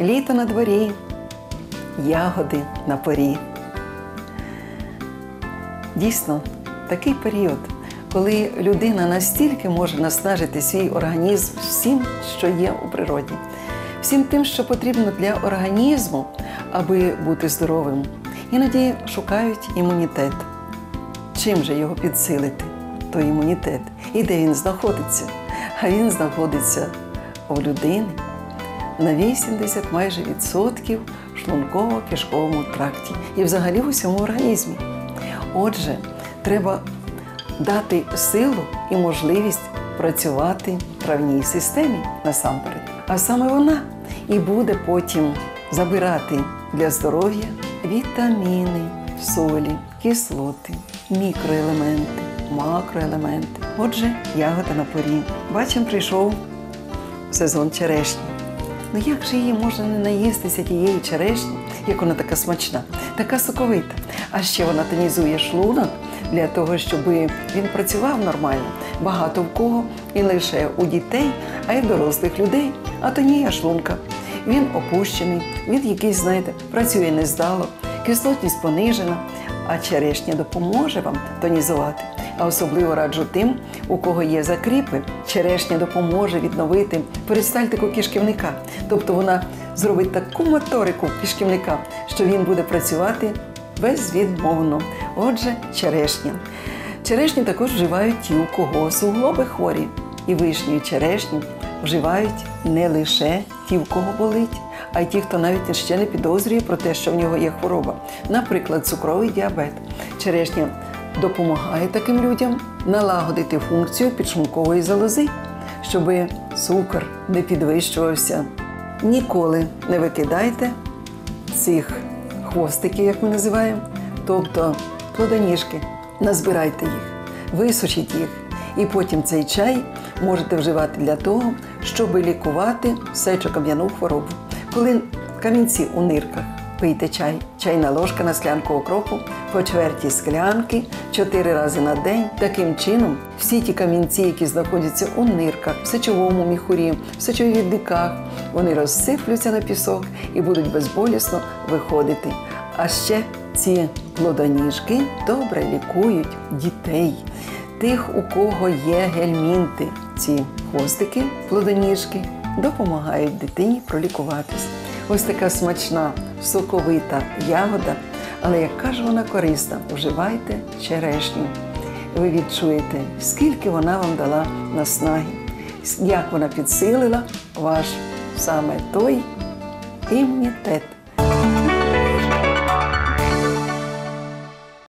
Літо на дворі, ягоди на порі. Дійсно, такий період, коли людина настільки може наснажити свій організм всім, що є у природі, всім тим, що потрібно для організму, аби бути здоровим. Іноді шукають імунітет. Чим же його підсилити, той імунітет? І де він знаходиться? А він знаходиться у людини на 80 майже відсотків шлунково-кишковому тракті і взагалі в усьому організмі. Отже, треба дати силу і можливість працювати травній системі насамперед. А саме вона і буде потім забирати для здоров'я вітаміни, солі, кислоти, мікроелементи, макроелементи. Отже, ягода на порі. Бачимо, прийшов сезон черешні. Ну як же її можна не наїстися тієї черешні, як вона така смачна, така соковита. А ще вона тонізує шлунок для того, щоб він працював нормально. Багато в кого і не лише у дітей, а й дорослих людей. А тонія шлунка. Він опущений, він якийсь, знаєте, працює нездало, кислотність понижена, а черешня допоможе вам тонізувати. А особливо раджу тим, у кого є закріпи, черешня допоможе відновити перистальтику кишківника. Тобто вона зробить таку моторику кишківника, що він буде працювати безвідмовно. Отже, черешня. Черешню також вживають ті, у кого суглоби хворі. І вишню, і черешню вживають не лише ті, в кого болить, а й ті, хто навіть ще не підозрює про те, що в нього є хвороба. Наприклад, цукровий діабет. Черешня допомагає таким людям налагодити функцію підшлункової залози, щоб цукор не підвищувався. Ніколи не викидайте цих хвостиків, як ми називаємо, тобто плодоніжки. Назбирайте їх, висушіть їх, і потім цей чай можете вживати для того, щоб лікувати сечокам'яну хворобу. Коли камінці у нирках, пийте чай, чайна ложка на склянку окропу, по чверті склянки, чотири рази на день. Таким чином, всі ті камінці, які знаходяться у нирках, в сечовому міхурі, в сечовідниках, вони розсиплються на пісок і будуть безболісно виходити. А ще ці плодоніжки добре лікують дітей, тих, у кого є гельмінти. Ці хвостики, плодоніжки допомагають дитині пролікуватись. Ось така смачна, соковита ягода, але яка ж вона корисна, вживайте черешню. Ви відчуєте, скільки вона вам дала наснаги, як вона підсилила ваш саме той імунітет.